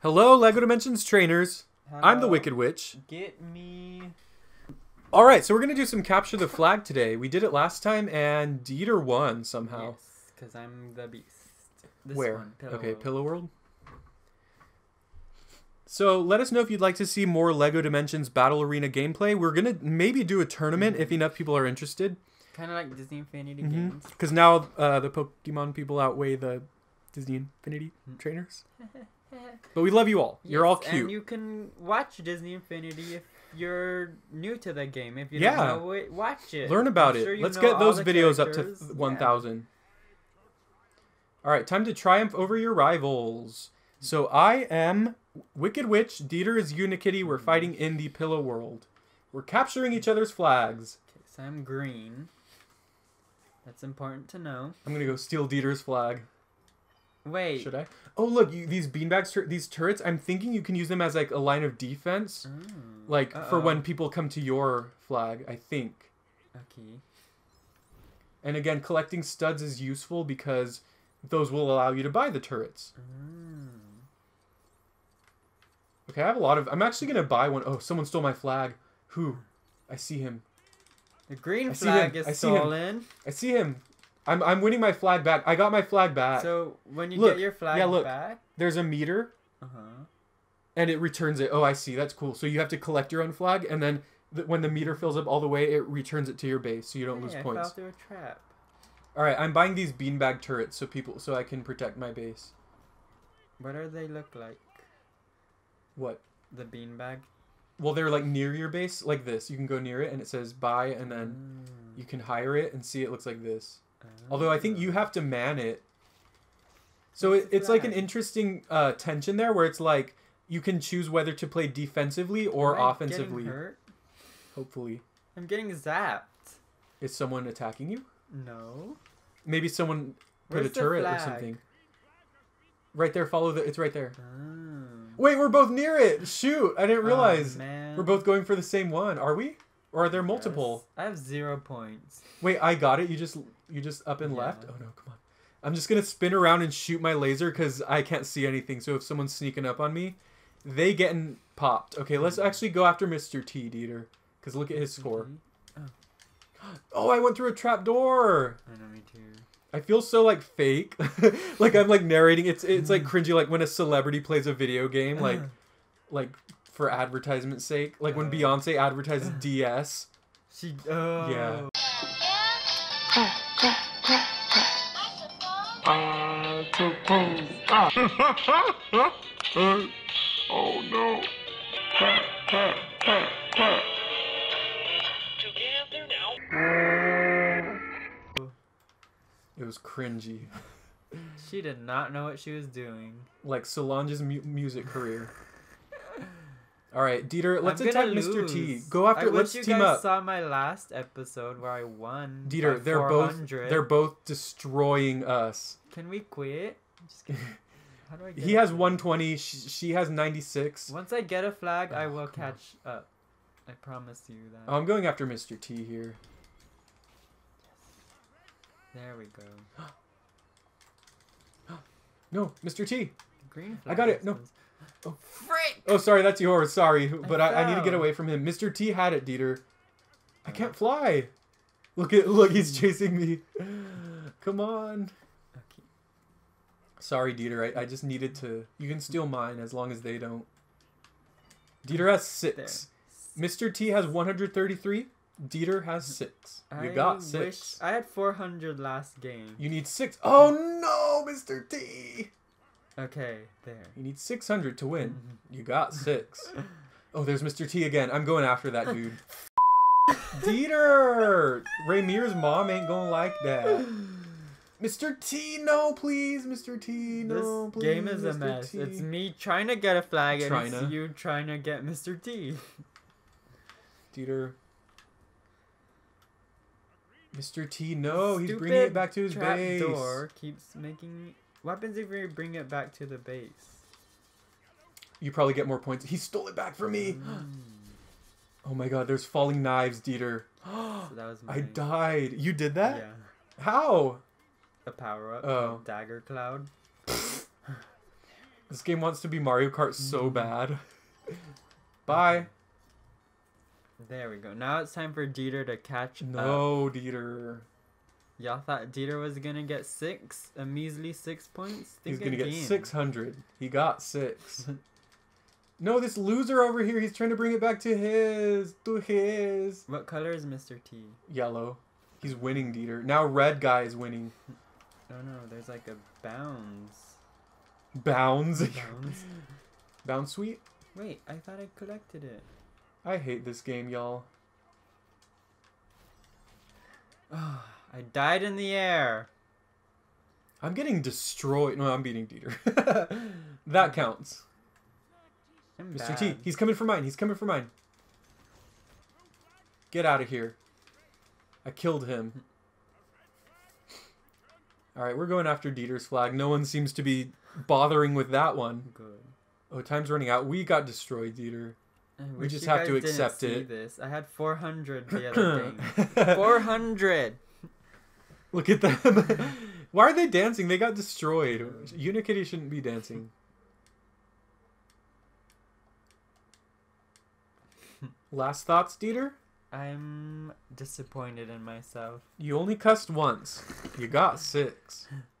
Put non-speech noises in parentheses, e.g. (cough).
Hello, Lego Dimensions trainers. I'm the Wicked Witch. Get me. All right, so we're gonna do some capture the flag today. We did it last time, and Dieter won somehow. Yes, because I'm the beast. This Where? One, Pillow okay, World. Pillow World. So let us know if you'd like to see more Lego Dimensions Battle Arena gameplay. We're gonna maybe do a tournament if enough people are interested. Kind of like Disney Infinity Mm-hmm. Games. Because now uh, the Pokemon people outweigh the Disney Infinity Mm. trainers. (laughs) (laughs) But we love you all. You're all cute. And you can watch Disney Infinity if you're new to the game. If you Yeah. don't know it, watch it. Learn about I'm it. sure Let's get those the videos up to characters. th- Yeah. 1,000. All right, time to triumph over your rivals. So I am Wicked Witch. Dieter is Unikitty. We're fighting in the Pillow World. We're capturing each other's flags. Okay, so I'm green. That's important to know. I'm gonna go steal Dieter's flag. Wait. Should I? Oh look, you, these beanbags, tur- these turrets. I'm thinking you can use them as like a line of defense, Oh, like for Uh-oh. when people come to your flag. I think. Okay. And again, collecting studs is useful because those will allow you to buy the turrets. Mm. Okay, I have a lot of. I'm actually gonna buy one. Oh, someone stole my flag. Who? I see him. The green I see flag him. is I see him. stolen. I see him. I'm I'm winning my flag back. I got my flag back. So when you Look, get your flag yeah, look. back, There's a meter, uh huh. and it returns it. Oh, I see. That's cool. So you have to collect your own flag, and then th- when the meter fills up all the way, it returns it to your base, so you don't lose Hey, I points. fell through a trap. All right, I'm buying these beanbag turrets so people so I can protect my base. What do they look like? What? The beanbag. Well, they're like near your base, like this. You can go near it, and it says buy, and then Mm. you can hire it and see it looks like this. Although I think you have to man it. So it, it's like an interesting uh, tension there where it's like you can choose whether to play defensively or Am I offensively. Getting hurt? Hopefully. I'm getting zapped. Is someone attacking you? No. Maybe someone put Where's a turret or something. Right there, follow the it's right there. Oh. Wait, we're both near it. Shoot, I didn't realize. Oh, we're both going for the same one. Are we? Or are there multiple? Yes. I have zero points. Wait, I got it. You just you just up and left. Oh no, come on. I'm just gonna spin around and shoot my laser because I can't see anything. So if someone's sneaking up on me, they getting popped. Okay, let's mm-hmm. actually go after Mr. T Dieter. Cause look at his score. Okay. Oh. (gasps) oh, I went through a trap door. I know me too. I feel so like fake. (laughs) like I'm like narrating. It's it's like mm-hmm. cringy. Like when a celebrity plays a video game. Like uh-huh. like for advertisement sake. Like when Uh. Beyonce advertises (sighs) DS. She. Oh. Yeah. Ah. oh no. It was cringy. (laughs) She did not know what she was doing. like Solange's mu- music career. All right, Dieter, let's I'm attack Mr. T. Go after. I let's you team guys up. saw my last episode where I won. Dieter, they're both they're both destroying us. Can we quit? I'm just kidding. (laughs) How do I get He has 120. She, she has 96. Once I get a flag, oh, I Oh, will come on. catch up. I promise you that. Oh, I'm going after Mr. T here. there we go. (gasps) No, Mr. T. Green flag. I got it, no. Oh frick! Oh, sorry, that's yours. Sorry, but I, I need to get away from him. Mr. T had it, Dieter. I can't uh. fly. Look at look, he's chasing me. Come on. Okay. Sorry, Dieter. I, I just needed to. You can steal mine as long as they don't. Dieter has six. Mr. T has 133. Dieter has (laughs) six. You I got six. I had 400 last game. You need six. Oh no, Mr. T. Okay, there. You need 600 to win. Mm-hmm. You got six. (laughs) Oh, there's Mr. T again. I'm going after that (laughs) dude. Dieter! Ramir's mom ain't gonna like that. (sighs) Mr. T, no, please, Mr. T, no, this please. game is a mess. T. It's me trying to get a flag and Tryna. it's you trying to get Mr. T. Dieter. Mr. T, no, he's bringing Stupid it back to his Trap base. door keeps making. What happens if we bring it back to the base? You probably get more points. He stole it back from me. Mm, Oh my god, there's falling knives, Dieter. (gasps) so that was. I died. You did that? Yeah. How? A power up. Oh. Dagger cloud. This game wants to be Mario Kart so bad. (laughs) Bye. There we go. Now it's time for Dieter to catch up. No, Dieter. Y'all thought Dieter was gonna get six, a measly six points. He's gonna get 600. He got six. (laughs) no, this loser over here, he's trying to bring it back to his. To his. What color is Mr. T? Yellow. He's winning, Dieter. Now red guy is winning. (laughs) Oh no, there's like a bounds. Bounds. Bounds. Bounce (laughs) sweet? Wait, I thought I collected it. I hate this game, y'all. (sighs) (sighs) (sighs) Oh, I died in the air. I'm getting destroyed. No, I'm beating Dieter. (laughs) that counts. I'm Mr. T, he's coming for mine. He's coming for mine. Get out of here. I killed him. Alright, we're going after Dieter's flag. No one seems to be bothering with that one. Good. Oh, time's running out. We got destroyed, Dieter. We just have to accept it. This. I had 400 the other (clears throat) game. 400. Look at them. (laughs) Why are they dancing? They got destroyed. Unikitty shouldn't be dancing. Last thoughts, Dieter? I'm disappointed in myself. You only cussed once. You got six. (laughs)